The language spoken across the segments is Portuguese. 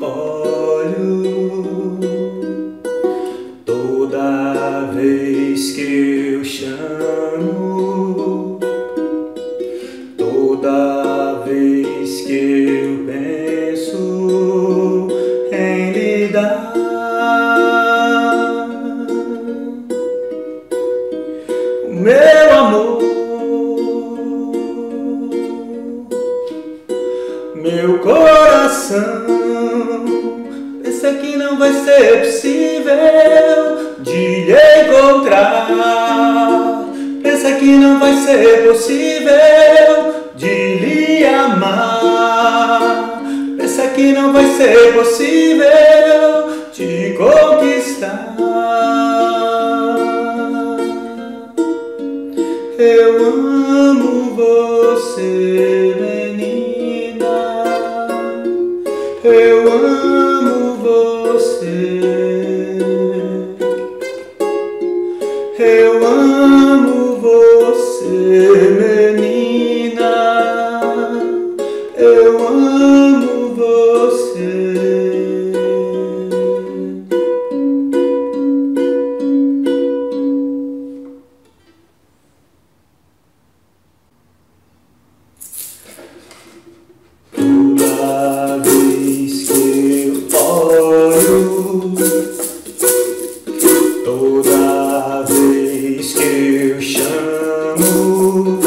olho, toda vez que eu chamo, toda vez que eu penso em lhe dar. o Meu amor, meu coração pensa que não vai ser possível de lhe encontrar. Pensa que não vai ser possível de lhe amar. Pensa que não vai ser possível te conquistar. Eu amo você, Eu amo você. Eu amo você, menina. Eu eu chamo,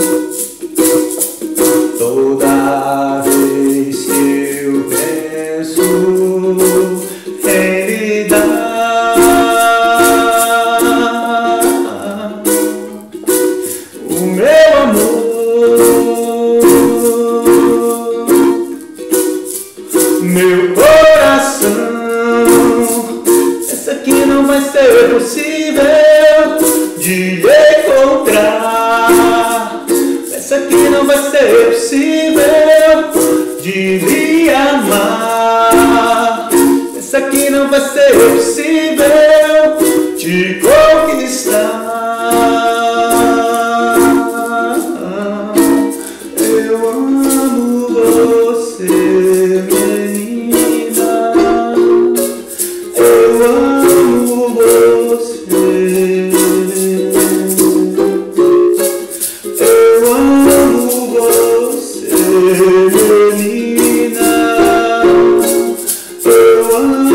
toda vez que eu penso dar o meu amor. Meu coração, essa aqui não vai ser possível de encontrar. Essa aqui não vai ser possível de lhe amar. Essa aqui não vai ser possível de conquistar. Você, menina. Eu amo